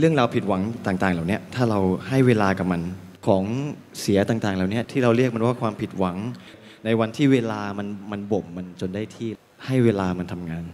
เรื่องราวผิดหวังต่างๆ เหล่านี้ถ้าเราให้เวลากับมันของเสียต่างๆ เหล่านี้ที่เราเรียกมันว่าความผิดหวัง ในวันที่เวลามันมันบ่มมันจนได้ที่ให้เวลามันทำงาน